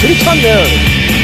들이켰네요.